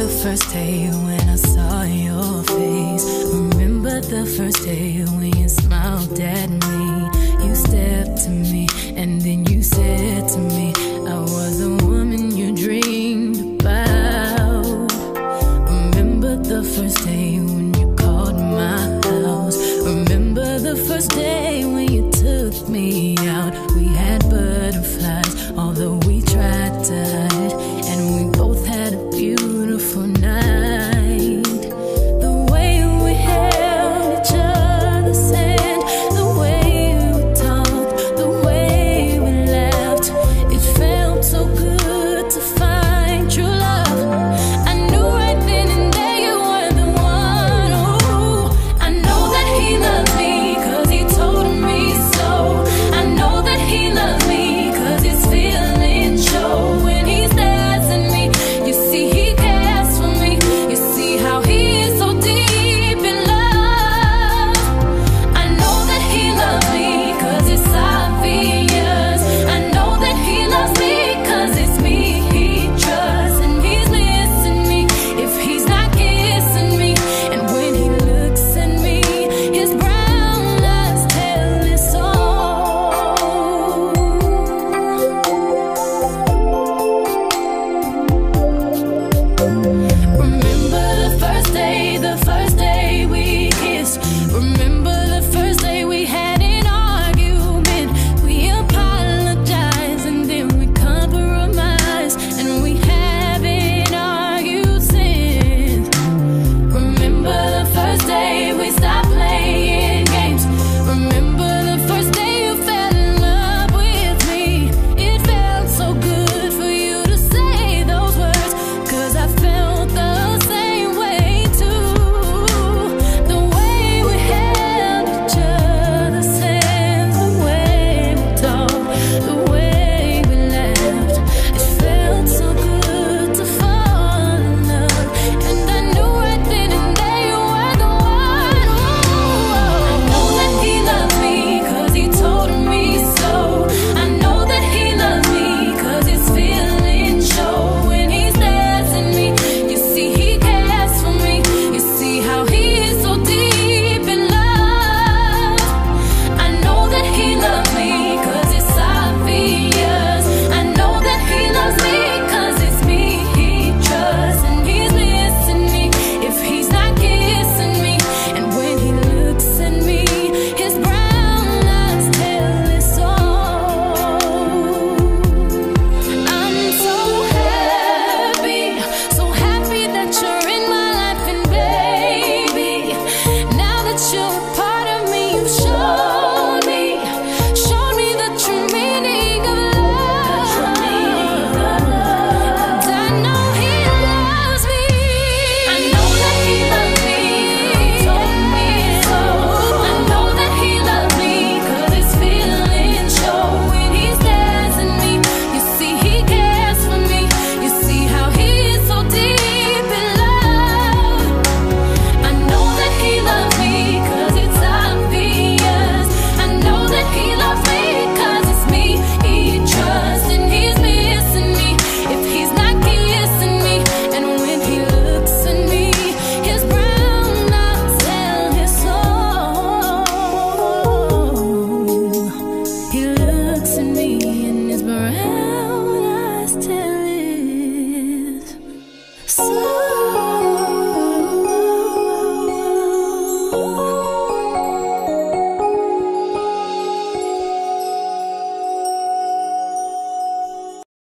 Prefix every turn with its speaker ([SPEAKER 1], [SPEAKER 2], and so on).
[SPEAKER 1] the first day when I saw your face. Remember the first day when you smiled at me. You stepped to me and then you said to me, I was a woman you dreamed about. Remember the first day when you called my house. Remember the first day.